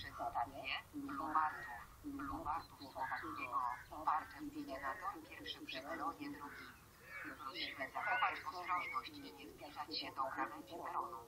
Pierwsze stacje Lubartów. Lubartów Słowackiego. Bartem winie na tor pierwszy przy peronie drugim. Prosimy zachować ostrożność i nie zbliżać się do krawędzi peronu.